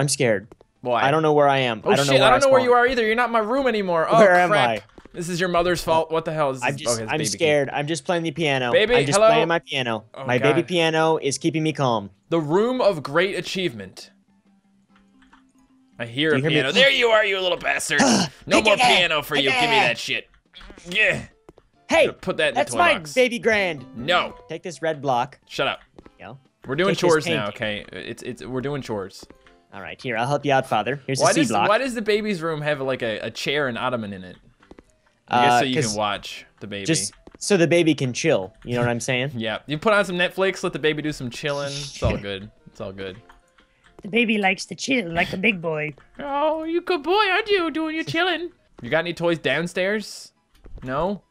I'm scared. Why? I don't know where I am. Oh I don't shit! know where I don't know where you are either. You're not in my room anymore. Oh Where am! I? This is your mother's fault. What the hell is this? I'm just, it's I'm scared. I'm just playing the piano. Baby, I'm just hello? playing my piano. Oh, my baby piano is keeping me calm. The room of great achievement. I hear Do a hear me? piano. There you are, you little bastard. no more piano for you. Give me that shit. Yeah. Hey, Put that in the that's toy my box. baby grand. No. Take this red block. Shut up. Know. We're doing Take chores now, okay? It's it's we're doing chores. All right, here I'll help you out, Father. Here's Why the C does block. why does the baby's room have like a, a chair and ottoman in it? I guess Uh, so you can watch the baby. Just so the baby can chill. You know what I'm saying? Yeah, you put on some Netflix, let the baby do some chilling. It's all good. It's all good. The baby likes to chill like a big boy. Oh, you good boy, aren't you? Doing your chilling. You got any toys downstairs? No.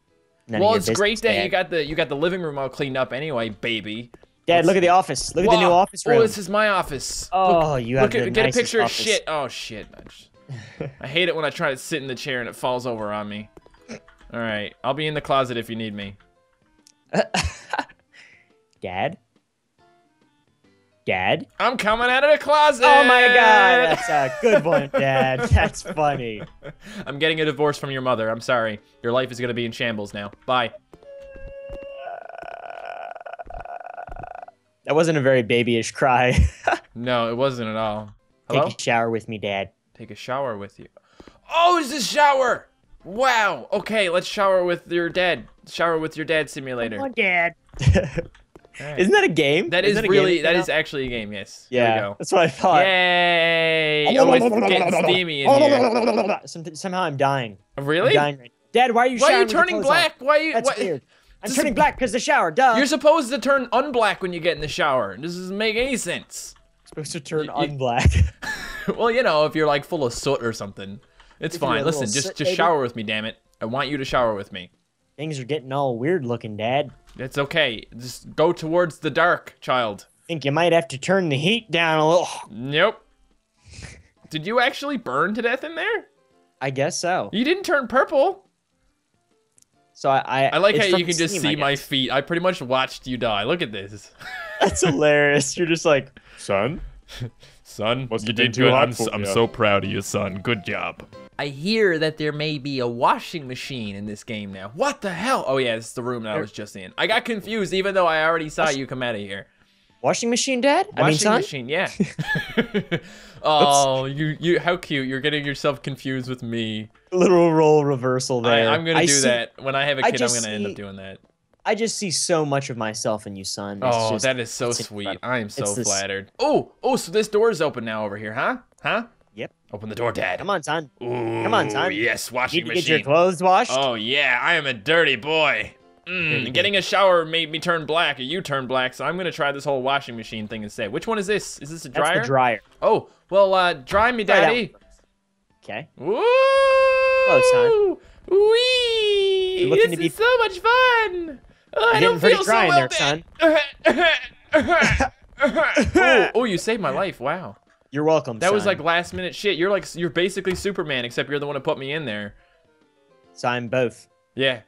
None well, it's great business, that you got the you got the living room all cleaned up anyway, baby. Dad, look at the office. Look at the new office oh, room. Oh, this is my office. Oh, look, you have look at, get a picture office. of shit. Oh shit. I, just- I hate it when I try to sit in the chair and it falls over on me. All right, I'll be in the closet if you need me. Dad? Dad? I'm coming out of the closet. Oh my god, that's a good one, Dad. That's funny. I'm getting a divorce from your mother. I'm sorry. Your life is gonna be in shambles now. Bye. That wasn't a very babyish cry. No, it wasn't at all. Hello? Take a shower with me, Dad. Take a shower with you. Oh, it's a shower. Wow. Okay, let's shower with your dad. Shower with your dad simulator. Come on, Dad. Alright. Isn't that a game? That Isn't is that really game that is actually a game. Yes. Yeah, we go. that's what I thought. Yay! Oh, it's getting steamy in here. Some- somehow I'm dying. Really? I'm dying right Dad, why are you Why are you turning clothes on? black? Why are you? That's what- weird. I'm This turning black because the shower. Duh. You're supposed to turn unblack when you get in the shower. This doesn't make any sense. supposed to turn you- unblack. well, you know, if you're like full of soot or something, it's If fine. Listen, just just baby. shower with me, damn it. I want you to shower with me. Things are getting all weird looking, Dad. It's okay. Just go towards the dark, child. Think you might have to turn the heat down a little. Nope. Did you actually burn to death in there? I guess so. You didn't turn purple. So I, I, I like how you can just steam, see my feet. I pretty much watched you die. Look at this. That's hilarious. You're just like, son. Son, Must you did too good. hot I'm, I'm so proud of you, son. Good job. I hear that there may be a washing machine in this game now. What the hell? Oh yeah, this is the room that I was just in. I got confused even though I already saw you come out of here. Washing machine, Dad? I mean, Washing son. machine, yeah. oh, you, you, how cute! You're getting yourself confused with me. Literal role reversal I, there. I'm gonna I do see- that when I have a kid. I'm gonna end up doing that. I just see so much of myself in you, son. It's Oh, just- that is so sweet. incredible. I am so It's this- flattered. Oh, oh, so this door is open now over here, huh? Huh? Yep. Open the door, Dad. Come on, son. Ooh, Come on, son. Yes, washing Need washing to machine. get your clothes washed? Oh yeah, I am a dirty boy. Mm, getting a shower made me turn black, or you turn black, so I'm gonna try this whole washing machine thing instead. Which one is this? Is this a dryer? That's dryer? the dryer. oh, well, uh, dry me, daddy. Okay. Woo! son. Wee! This to be- is so much fun. Oh, I don't feel so well, there, Dad. oh, oh, you saved my life. Wow. You're welcome, That was like last minute shit. You're like you're basically Superman, except you're the one who put me in there. So I'm both. Yeah.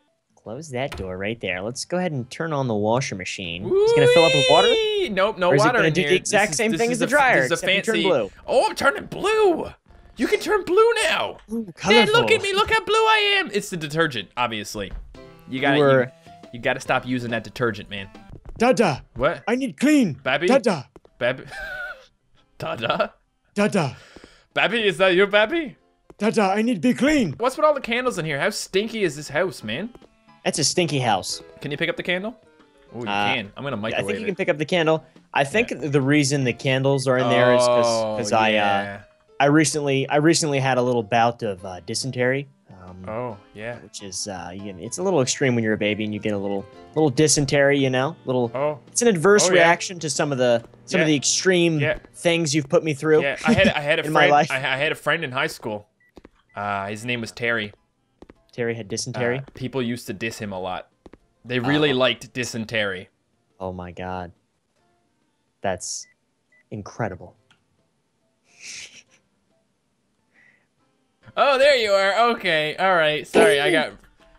Close that door right there. Let's go ahead and turn on the washer machine. It's gonna fill up with water. Nope, no Or is it water gonna in do here. the exact This same this thing as the dryer, This is a fancy. blue. Oh, I'm turning blue. You can turn blue now. Dad, look at me. Look how blue I am. It's the detergent, obviously. You gotta, You you, gotta stop using that detergent, man. Dada, What? I need clean. Babby? Dada, Babby? Dada? Dada, Babby, is that you, Babby? Dada, I need to be clean. What's with all the candles in here? How stinky is this house, man? That's a stinky house. Can you pick up the candle? Oh, you Uh, can. I'm gonna mic. I think you it. can pick up the candle. I think the reason the candles are in there is because Oh, I uh. I recently I recently had a little bout of uh, dysentery, um, Oh, yeah. which is uh, you it's a little extreme when you're a baby and you get a little little dysentery. You know, little. Oh, It's an adverse Oh, yeah. reaction to some of the some Yeah. of the extreme Yeah. things you've put me through. yeah. I had I had a In my friend. life. I, I had a friend in high school. Uh, his name was Terry. Terry had Uh, dysentery. people used to diss him a lot. They really Oh. liked dysentery. oh my god, that's incredible. Oh, there you are. Okay. All right. Sorry, I got.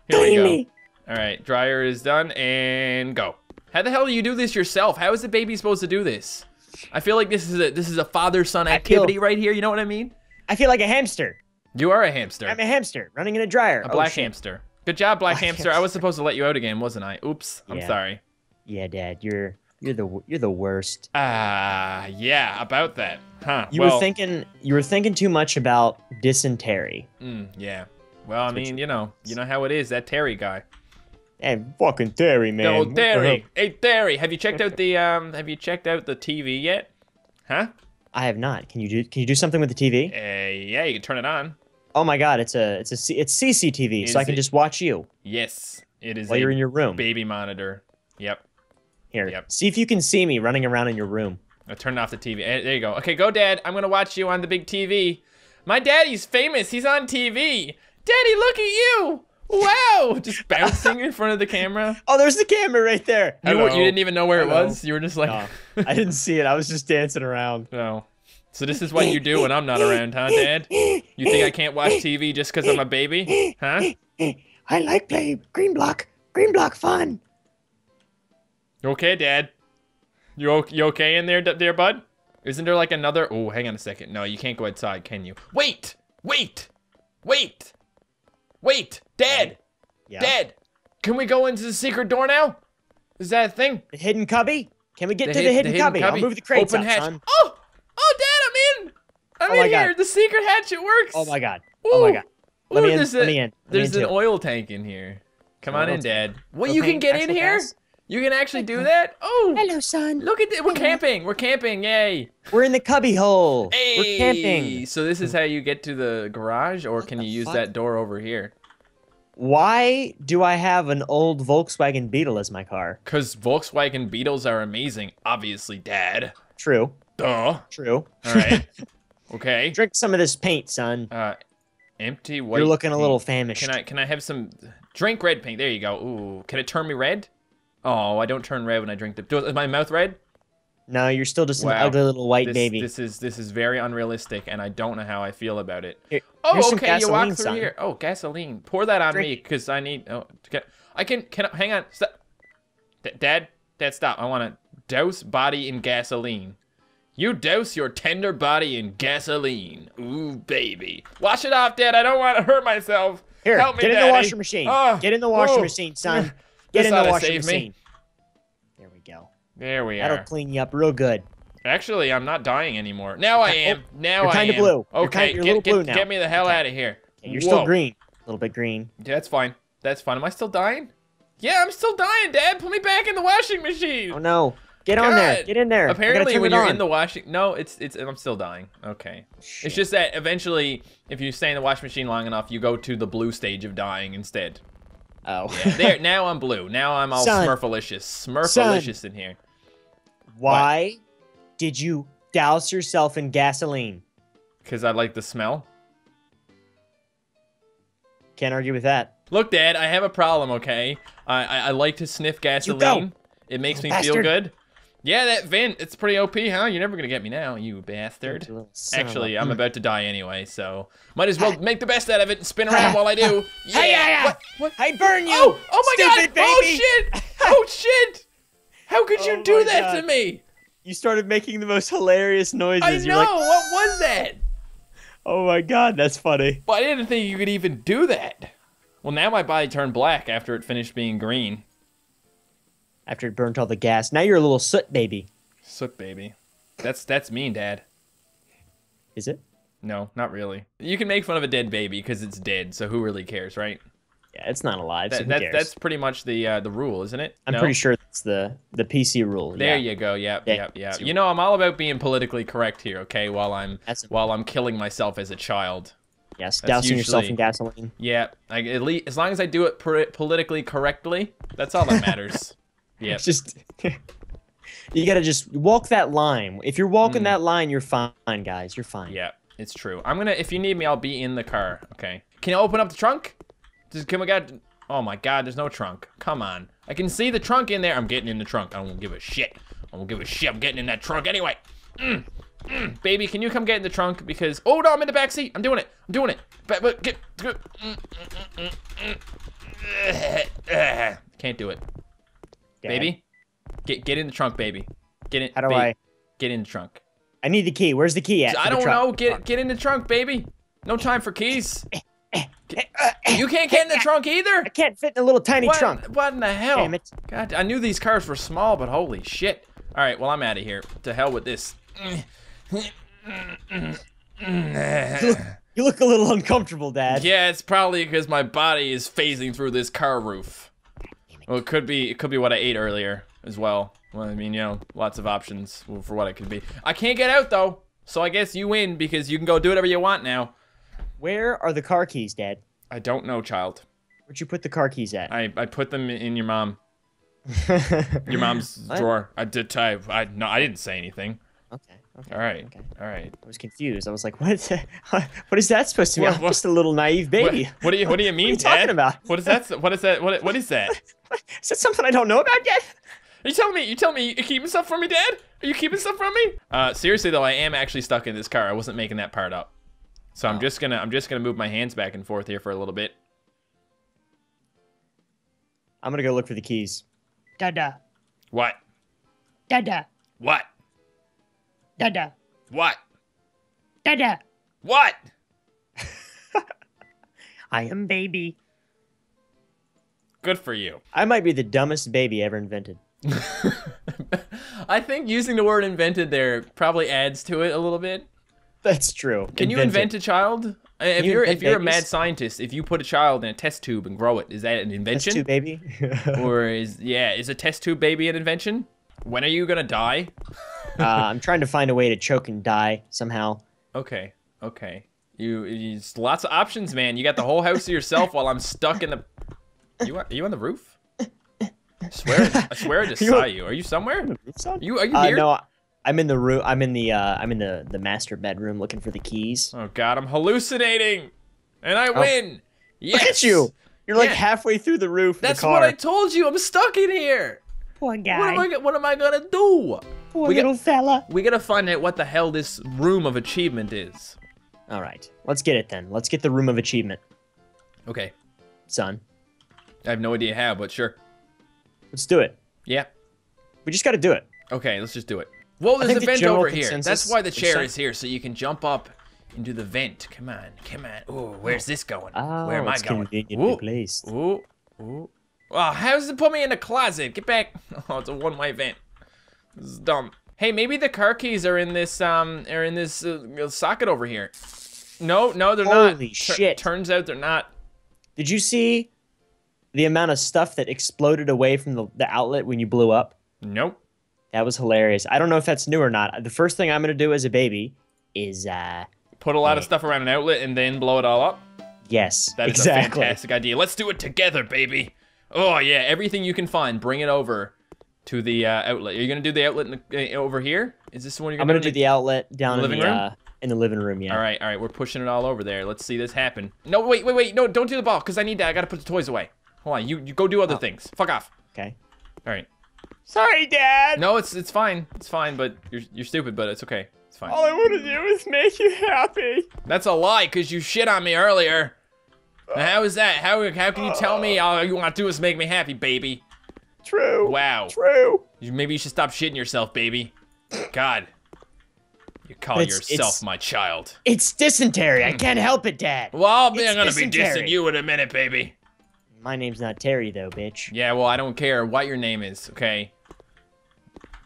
Here we go. All right. Dryer is done and go. How the hell do you do this yourself? How is the baby supposed to do this? I feel like this is a this is a father son I feel- activity right here. You know what I mean? I feel like a hamster. You are a hamster, I'm a hamster running in a dryer. a Oh, black shit. hamster. Good job, black, Black hamster. I was supposed to let you out again, wasn't I? Oops. I'm sorry. Yeah, Dad, you're you're the you're the worst. Ah, yeah, about that, huh? You well, were thinking you were thinking too much about dysentery. mm, yeah. Well, I mean, you- know, you know how it is. That Terry guy. Hey, fucking Terry, man. Oh, What Terry. Hey, Terry. Have you checked out the um? Have you checked out the TV yet? Huh? I have not. Can you do Can you do something with the TV? Uh, yeah, you can turn it on. Oh my God, it's a it's a C, it's CCTV, so I can it? just watch you Yes, it is while you're in your room. baby monitor. Yep. Here, Yep. see if you can see me running around in your room. I turned off the TV. Eh, There you go. Okay, go, Dad. I'm gonna watch you on the big TV. My daddy's famous. He's on TV. Daddy, look at you. Wow, just bouncing in front of the camera. Oh, there's the camera right there. You, Hello. you didn't even know where it was. You were just like, No, I didn't see it. I was just dancing around. no. So this is what you do when I'm not around, huh, Dad? You think I can't watch TV just because I'm a baby? Huh? I like play green block. Green block fun. You okay, Dad? You o- you okay in there, d- there, bud? Isn't there like another? Oh, hang on a second. No, you can't go outside, can you? Wait, wait, wait, wait, Dad, Yeah. Dad. Can we go into the secret door now? Is that a thing? The hidden cubby. Can we get to hid- the hidden, cubby? I'll move the crates Open up, hatch. son. Oh, Dad, I'm in. I'm Oh my in God. The secret hatch. It works. Oh my God. Oh my God. Let me in. There's, Let a- me in. Let me there's in an too. oil tank in here. Come on in, tank. Dad. Well, you can get in here. gas? You can actually do that. Oh, Hello, son. look at this. We're camping. We're camping. Yay. We're in the cubby hole. Hey, We're camping. So this is how you get to the garage, or can you use fuck? that door over here? Why do I have an old Volkswagen Beetle as my car? Cause Volkswagen Beetles are amazing, obviously, Dad. True. Duh. True. All right. okay. Drink some of this paint, son. Uh, empty white. You're looking a little famished. Can I can I have some drink red paint? There you go. Ooh, can it turn me red? Oh, I don't turn red when I drink the. Do, is my mouth red? No, you're still just an Wow. ugly little white this, baby. This is this is very unrealistic, and I don't know how I feel about it. Here- Oh, okay. You walk through son. here. Oh, gasoline. Pour that on me, cause I need. Oh, can, I can. Can hang on. Stop. Dad, Dad, stop. I want to douse body in gasoline. You douse your tender body in gasoline. Ooh, baby. Wash it off, Dad. I don't want to hurt myself. Here, Help me, get in Daddy. the washing machine. Ah, get in the washing whoa. machine, son. This Get in the washing save me. machine. There we go. There we are. That'll clean you up real good. Actually, I'm not dying anymore. Now I am. Now you're kinda am. blue. You're Okay, kind- you're a get, little get, blue now. get me the hell Okay. out of here. Okay, you're Whoa. still green. A little bit green. Yeah, that's fine. That's fine. Am I still dying? Yeah, I'm still dying, Dad. Put me back in the washing machine. Oh no. Get on there. Get in there. Apparently, when you're on. in the washing, no, it's it's. I'm still dying. Okay. Shit. It's just that eventually, if you stay in the washing machine long enough, you go to the blue stage of dying instead. Oh. Yeah, there. Now I'm blue. Now I'm all Son. Smurfalicious. Smurfalicious in here. Why did you douse yourself in gasoline? Cause I like the smell. Can't argue with that. Look, Dad, I have a problem. Okay, I I, I like to sniff gasoline. It makes me You feel good. Yeah, that vent, it's pretty OP, huh? You're never gonna get me now, you bastard. You little son of a- Actually, I'm about to die anyway, so might as well make the best out of it and spin around while I do. Yeah. Hey, yeah, yeah. What? What? I burn you! Oh, oh my God! Oh shit! Oh shit! How could you Oh do that God. to me? You started making the most hilarious noises. I You're know. like, what was that? oh my god, that's funny. Well, I didn't think you could even do that. Well, now my body turned black after it finished being green. After it burnt all the gas, now you're a little soot baby. Soot baby. That's that's mean, Dad. Is it? No, not really. You can make fun of a dead baby because it's dead, so who really cares, right? Yeah, it's not alive. so That, who that, that's pretty much the uh, the rule, isn't it? I'm No? pretty sure that's the the PC rule. There yeah. you go. Yep, Yeah, yep, yep. You know, I'm all about being politically correct here, okay? While I'm That's- while I'm killing myself as a child. Yes, That's dousing yourself in gasoline. Yeah, I, at least as long as I do it politically correctly, that's all that matters. It's just you gotta just walk that line. If you're walking Mm. that line, you're fine, guys. You're fine. Yeah, it's true. I'm gonna. If you need me, I'll be in the car. Okay. Can you open up the trunk? Just can we got? Oh my God, there's no trunk. Come on. I can see the trunk in there. I'm getting in the trunk. I don't give a shit. I don't give a shit. I'm getting in that trunk anyway. Mm, mm. Baby, can you come get in the trunk? Because oh no, I'm in the back seat. I'm doing it. I'm doing it. But, but get. get- mm, mm, mm. Can't do it, Dad, baby. Get get in the trunk, baby. Get in. How do babe. I? Get in the trunk. I need the key. Where's the key at? I don't know. Get get in the trunk, baby. No time for keys. You can't get in the trunk either. I can't fit in a little tiny What, trunk. what in the hell? Damn it. God, I knew these cars were small, but holy shit. All right, well, I'm out of here. To hell with this. You look a little uncomfortable, Dad. Yeah, it's probably because my body is phasing through this car roof. Well, it could be it could be what I ate earlier as well. Well, I mean, you know, lots of options for what it could be. I can't get out though, so I guess you win because you can go do whatever you want now. Where are the car keys, Dad? I don't know, child. Where'd you put the car keys at? I, I put them in your mom your mom's What? drawer. I did type. I no, I didn't say anything. Okay. Okay. All right, Okay. all right. I was confused. I was like, what? what is that supposed to mean? What- I'm just a little naive baby. what do you What do you mean, you talking Dad? about? What is that? What is that? What What is that? Is that something I don't know about yet? Are you telling me? You telling me you keeping stuff from me, Dad? Are you keeping stuff from me? Uh, seriously though, I am actually stuck in this car. I wasn't making that part up. So I'm Oh. just gonna I'm just gonna move my hands back and forth here for a little bit. I'm gonna go look for the keys. Dada. What? Dada. What? Dada. What? Dada. What? I am baby. Good for you. I might be the dumbest baby ever invented. I think using the word invented there probably adds to it a little bit. That's true. Can you invent a child? Uh, If you you're if you're a mad scientist, if you put a child in a test tube and grow it, is that an That's invention? two baby. or is yeah, is a test tube baby an invention? When are you gonna die? Uh, I'm trying to find a way to choke and die somehow. Okay, okay. You, you lots of options, man. You got the whole house to yourself while I'm stuck in the. You are, are you on the roof? I swear, I swear I just You- saw you. Are you somewhere? You are you Uh, here? no, I'm in the room. I'm in the. Uh, I'm in the the master bedroom looking for the keys. Oh God, I'm hallucinating, and I win. Yes. Oh. Look at you. You're like Yeah. halfway through the roof. That's the car. what I told you. I'm stuck in here. Poor guy. What am. I? What am I gonna do? Poor we got- little fella. We gotta find out what the hell this room of achievement is. All right, let's get it then. Let's get the room of achievement, Okay, son. I have no idea how, but sure. Let's do it. Yeah. We just got to do it. Okay, let's just do it. Whoa, there's a the vent general over here. That's why the chair is here, so you can jump up into the vent. Come on, come on. Ooh, where's oh. this going? Oh, Where am I going? conveniently Ooh, placed. ooh, ooh. Oh, how does it put me in a closet? Get back. Oh, it's a one-way vent. This is dumb. Hey, maybe the car keys are in this um are in this uh, socket over here. No, no, they're not. Holy shit. Turns out they're not. Did you see the amount of stuff that exploded away from the, the outlet when you blew up? Nope. That was hilarious. I don't know if that's new or not. The first thing I'm gonna do as a baby is uh Put a lot of stuff around an outlet and then blow it all up. yes, That is exactly. a fantastic idea. Let's do it together, baby. Oh yeah, everything you can find, bring it over to the uh, outlet. Are you gonna do the outlet in the, uh, over here? Is this the one you're gonna? I'm gonna do the outlet down in the living the room? uh, in the living room. Yeah. All right, all right, we're pushing it all over there. Let's see this happen. No, wait, wait, wait. No, don't do the ball, cause I need that. I gotta put the toys away. Hold on, you you go do other Oh. things. Fuck off. Okay. All right. Sorry, Dad. No, it's it's fine. It's fine, but you're you're stupid, but it's okay. It's fine. All I want to do is make you happy. That's a lie, cause you shit on me earlier. How is that? How how can you tell me all you want to do is make me happy, baby? True. Wow. True. You- Maybe you should stop shitting yourself, baby. God. You call It's- yourself it's- my child. It's dysentery. I can't help it, Dad. Well, I'll be, It's I'm gonna be dysentery. dissing you in a minute, baby. My name's not Terry though, bitch. Yeah, well, I don't care what your name is, okay?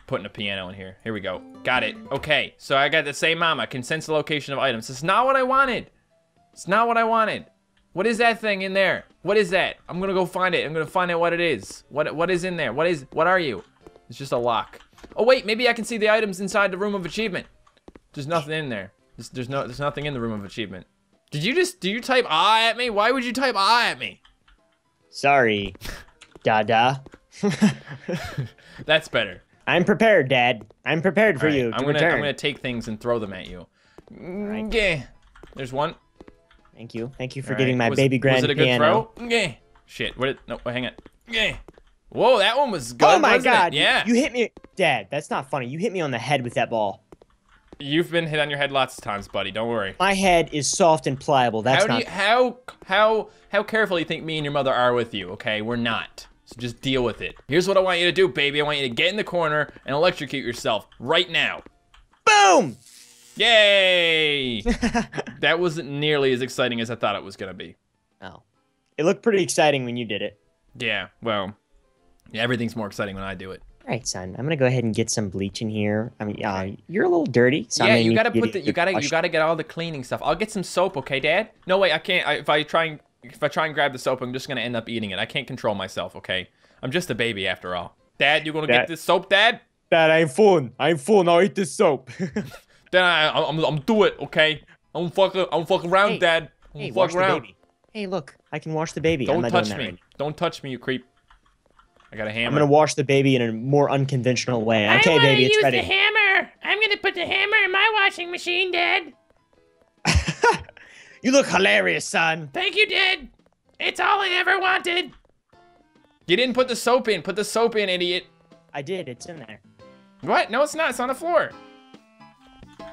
Putting a piano in here. Here we go. Got it. Okay, so I got the same mama. Can sense the location of items. It's not what I wanted. It's not what I wanted. What is that thing in there? What is that? I'm gonna go find it. I'm gonna find out what it is. What what is in there? What is what are you? It's just a lock. Oh wait, maybe I can see the items inside the room of achievement. There's nothing in there. There's, there's no there's nothing in the room of achievement. Did you just do you type I at me? Why would you type I at me? Sorry, Dada. That's better. I'm prepared, Dad. I'm prepared for right, you to I'm gonna return. I'm gonna take things and throw them at you. Okay. There's one. Thank you. Thank you for All getting right. my was, baby grand Was it a good piano. throw? Yeah. Shit. What? Did, no. Hang on. Yeah. Whoa, that one was good. oh my wasn't it? God! Yeah. You hit me, Dad. That's not funny. You hit me on the head with that ball. You've been hit on your head lots of times, buddy. Don't worry. My head is soft and pliable. That's how do not. you how how how careful you think me and your mother are with you? Okay, we're not. So just deal with it. Here's what I want you to do, baby. I want you to get in the corner and electrocute yourself right now. Boom! Yay! that wasn't nearly as exciting as I thought it was gonna be. Oh. It looked pretty exciting when you did it. Yeah, well, yeah, everything's more exciting when I do it. All right, son. I'm gonna go ahead and get some bleach in here. I mean, uh, you're a little dirty. So yeah, you gotta to put the you gotta you gotta get all the cleaning stuff. I'll get some soap, okay, Dad? No, wait, I can't. I, if I try and if I try and grab the soap, I'm just gonna end up eating it. I can't control myself, okay? I'm just a baby after all. Dad, you gonna get this soap, Dad? Dad, I'm full. I'm full. Now eat this soap. Then I I'm, I'm do it, okay? I'm fuck I'm fuck around, Hey, Dad. I'm Hey, fuck wash the around. baby. Hey, look, I can wash the baby. Don't I'm touch me. right. Don't touch me, you creep. I got a hammer. I'm gonna wash the baby in a more unconventional way. I Okay, wanna baby, it's use ready. the hammer. I'm gonna put the hammer in my washing machine, Dad. You look hilarious, son. Thank you, Dad. It's all I ever wanted. You didn't put the soap in. Put the soap in, idiot. I did. It's in there. What? No, it's not. It's on the floor.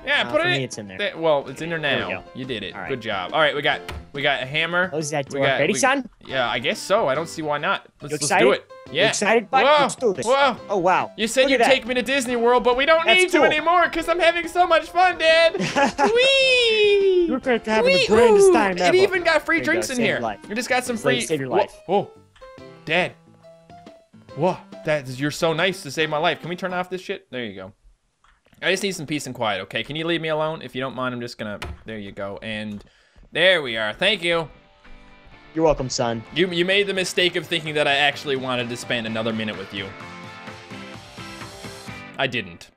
Yeah, Uh, put it me, in. it's in there. Th- well, it's in there now. You did it. Right. Good job. All right, we got we got a hammer. Close that We door. got- Ready, we- son? Yeah, I guess so. I don't see why not. Let's, let's do it. You Yeah. excited, bud? Whoa, Let's do this. Whoa. Oh wow. You said Look you'd take me to Disney World, but we don't That's need to cool. anymore because I'm having so much fun, Dad. Whee! You're going to have the grandest time It even got free There you go, drinks in save here. life. You just got some free. save your life. Whoa, Dad. Whoa, that is, you're so nice to save my life. Can we turn off this shit? There you go. I just need some peace and quiet, okay? Can you leave me alone? If you don't mind, I'm just gonna. There you go. And there we are. Thank you. You're welcome, son. You you made the mistake of thinking that I actually wanted to spend another minute with you. I didn't.